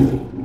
What?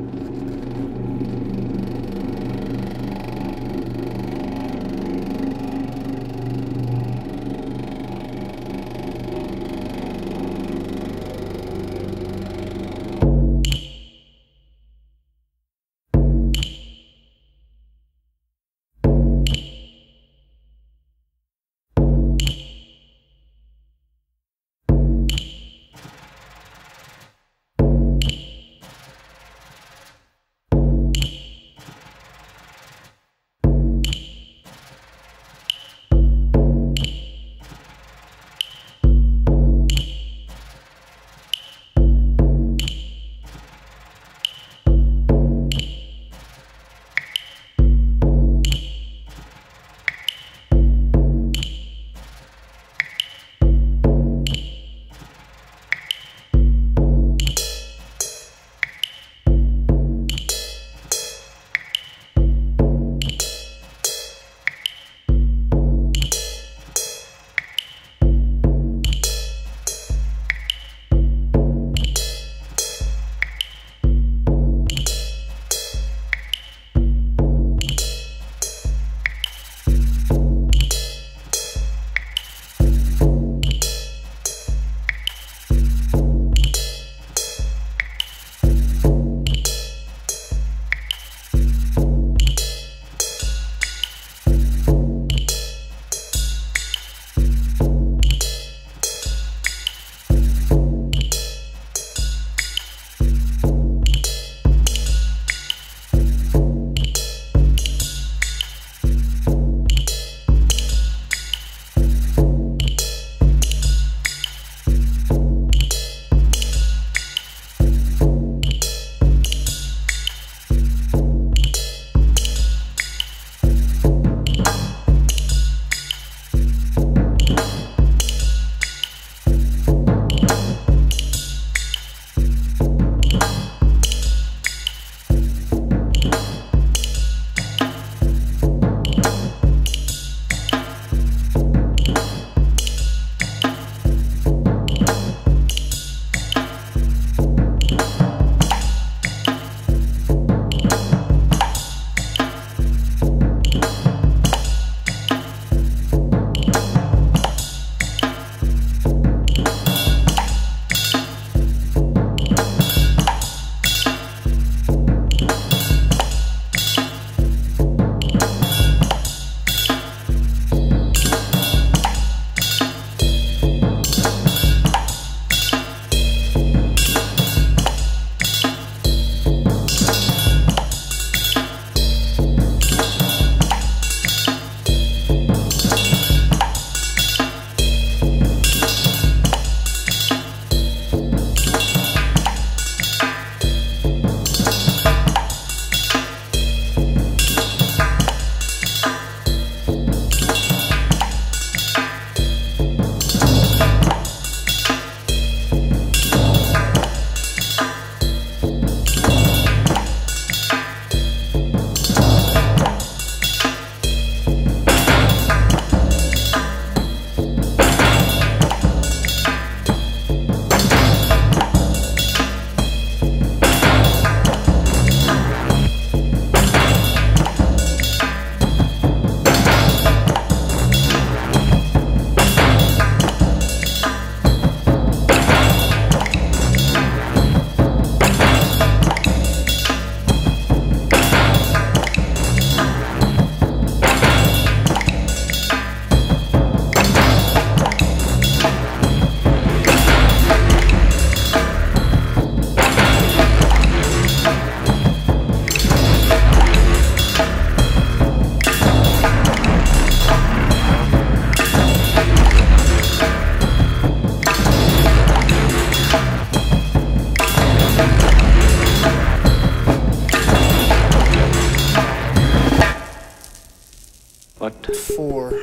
Four.